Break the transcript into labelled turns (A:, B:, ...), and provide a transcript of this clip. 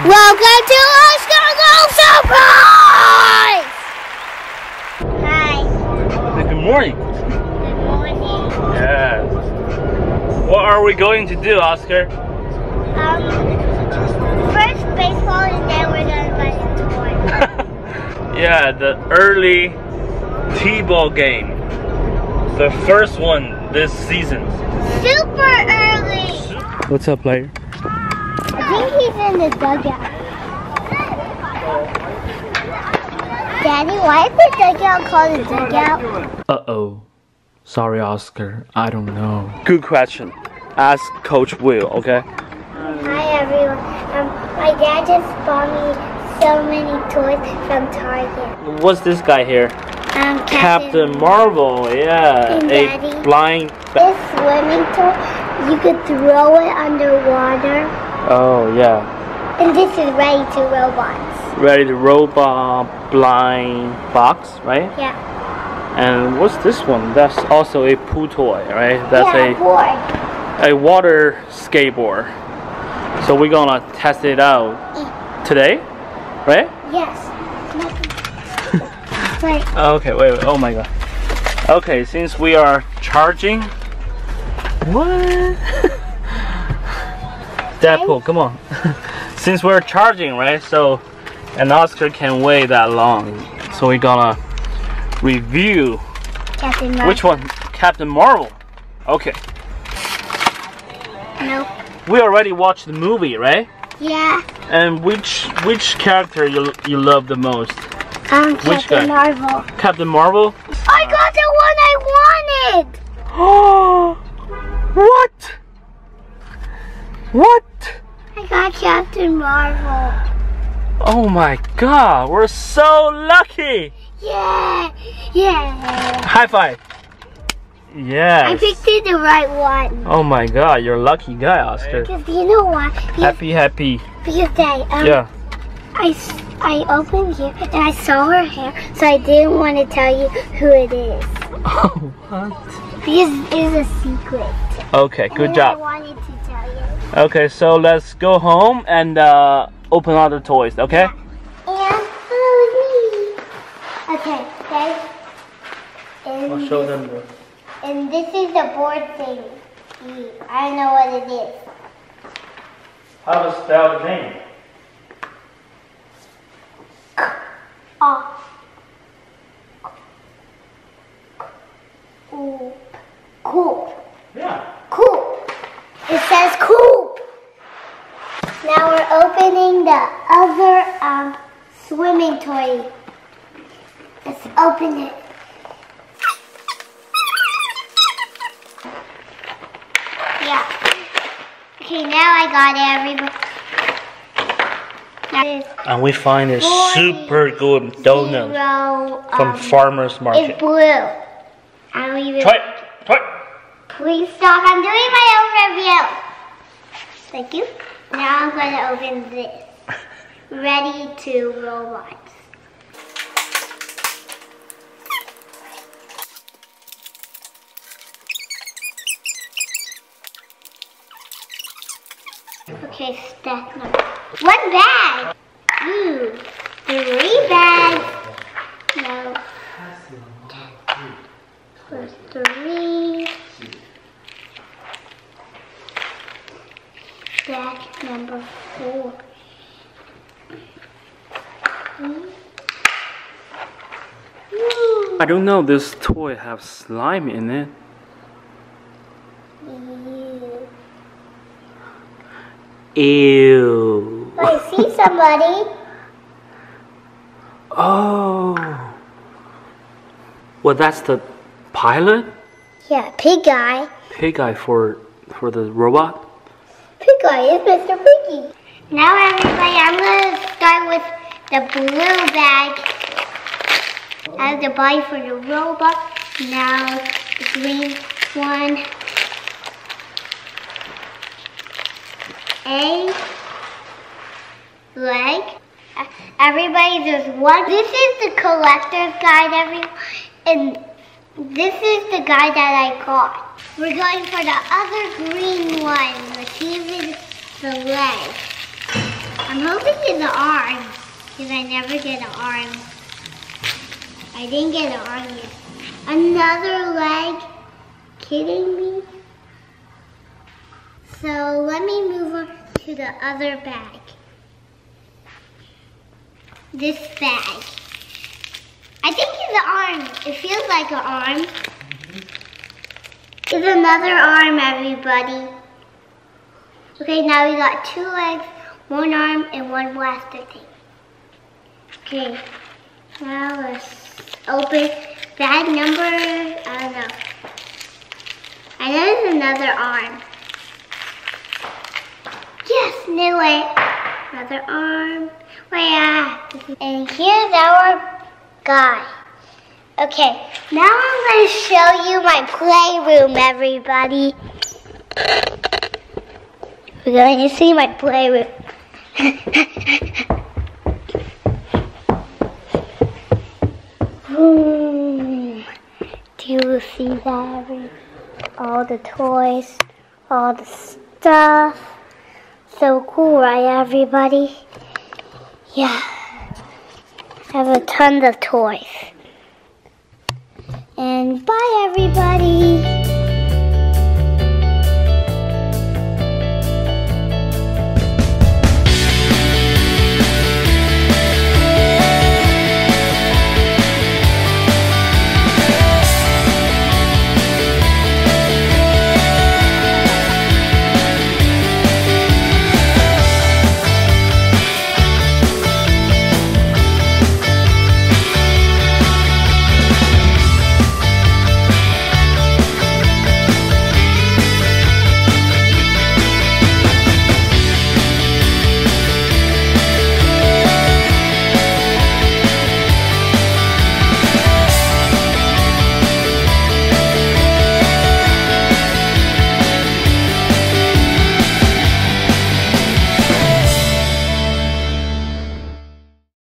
A: Welcome to Oscar Go Surprise! Hi.
B: Good morning.
A: Good morning.
B: Yeah. What are we going to do, Oscar?
A: Um, first baseball and then we're gonna buy a toy.
B: yeah, the early T-ball game. The first one this season.
A: Super early.
B: What's up, player?
A: I think he's in the dugout. Daddy, why is the dugout called a dugout?
B: Uh-oh. Sorry, Oscar. I don't know. Good question. Ask Coach Will, okay?
A: Hi everyone. Um, my dad just bought me so many toys from Target.
B: What's this guy here?
A: Um,
B: Captain Marvel, yeah.
A: And
B: A
A: Daddy.
B: blind...
A: This swimming toy, you could throw it underwater.
B: Oh, yeah.
A: And this is ready to robots.
B: Ready2Robot blind box, right?
A: Yeah.
B: And what's this one? That's also a pool toy, right? That's
A: yeah,
B: a
A: board.
B: a water skateboard. So we're gonna test it out today, right?
A: Yes. Wait.
B: Okay, wait, wait. Oh my god. Okay, since we are charging. What? Deadpool, come on. since we're charging, right? So, an Oscar can wait that long. So we're gonna review
A: Captain Marvel.
B: which one? Captain Marvel. Okay.
A: Nope.
B: We already watched the movie, right?
A: Yeah.
B: And which which character you you love the most?
A: Um,
B: Which
A: Captain
B: guy?
A: Marvel.
B: Captain Marvel?
A: I got the one I wanted.
B: Oh, what? What?
A: I got Captain Marvel.
B: Oh my god, we're so lucky!
A: Yeah. Yeah.
B: High five!
A: I
B: Yes.
A: picked it the right one.
B: Oh my god, you're a lucky guy, Oscar.
A: Because you know what? Because,
B: Happy, happy.
A: because um,
B: Yeah.
A: I, I opened here and I saw her hair, so I didn't want to tell you who it is.
B: Oh, what?
A: Because it's a secret.
B: Okay,
A: And
B: good
A: I
B: job. Okay, so let's go home and uh, open other toys, okay?
A: And oh, me. Okay, guys. And,
B: I'll show them the.
A: and this is the board thing. I don't know what it is.
B: How to spell the name?
A: Oh. Ooh. Cool.
B: Yeah.
A: It says cool. Now we're opening the other um, swimming toy. Let's open it. Yeah. Okay, now I got it, everybody.
B: And we find a super good donut
A: zero,
B: from
A: um,
B: Farmer's Market.
A: It's blue. I don't.
B: Try it.
A: Please stop. I'm doing my own review. Thank you. Now I'm going to open this. Ready to robots. Okay, stack number. One bag. Ooh, three bags. No. Plus three. Bag number four.
B: I don't know. This toy have slime in it.
A: Ew.
B: Ew.
A: I see somebody.
B: Oh. Well, that's the pilot.
A: Yeah, pig guy.
B: Pig guy for for the robot.
A: Guy is Mr. Piggy. Now everybody, I'm gonna start with the blue bag. Have the body for the robot. Now the green one. A leg. Everybody, there's one. This is the collector's guide, everyone. And this is the guy that I got. We're going for the other green one, which is the leg. I'm hoping it's the arm. Because I never get an arm. I didn't get an arm yet. Another leg? Kidding me? So let me move on to the other bag. This bag. I think it's an arm. It feels like an arm. It's another arm, everybody. Okay, now we got two legs, one arm, and one blaster thing. Okay, now let's open bag number, I don't know. I know there's another arm. Yes, knew it. Another arm. Where at? And here's our guy. Okay, now I'm going to show you my playroom, everybody. We're going to see my playroom. Hmm. Do you see that? All the toys, all the stuff. So cool, right, everybody? Yeah. I have a ton of toys. And bye, everybody.